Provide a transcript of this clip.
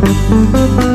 Música